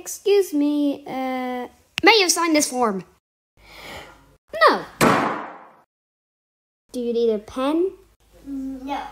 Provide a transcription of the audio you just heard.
Excuse me, uh, may you sign this form? No. Do you need a pen? Mm, no.